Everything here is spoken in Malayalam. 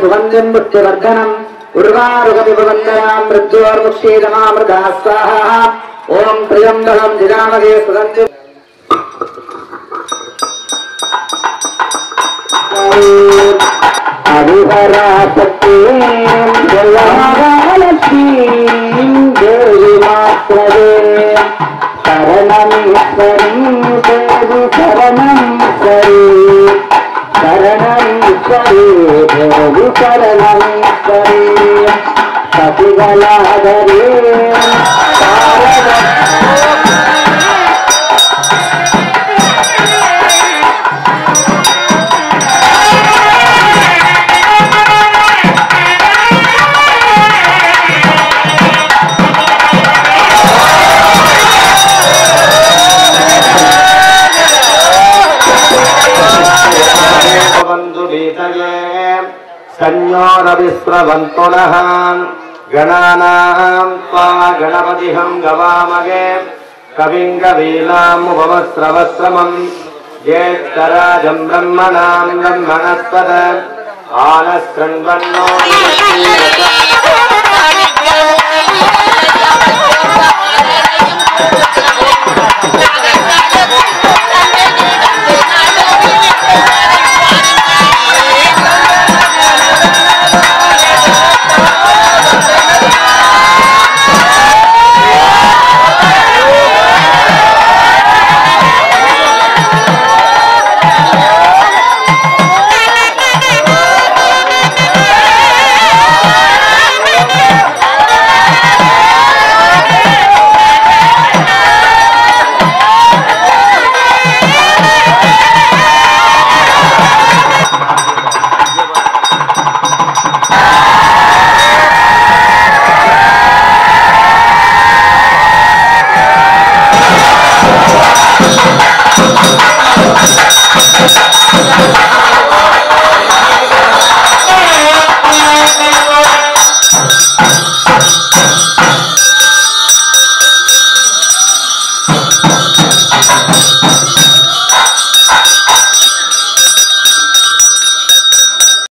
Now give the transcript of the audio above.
സുഗന്ധം പുഷ്യവർദ്ധനം ഉരുവാറുകവിപവന്തരാം മൃത്യോർമുക്ഷീതമാമൃതാസ്വാഹ ഓം പ്രിയംബലം നിരാമകേ സുഗന്ധ അഭിഹരാസ శరణీశ్వరీ దేవి శరణీశ్వరీ శరణీశ్వరీ దేవి శరణీశ్వరీ సతిగలా ीतये सन्न्योरविस्म्रवन्तुनः गणानाम् त्वा गणपतिहम् गवामगे कविम् कविङ्गवीलामुपवस्रवश्रमम् येत्तराजम् ब्रह्मणाम् ब्रह्मणस्पद। आलस्रम् बन् Ah!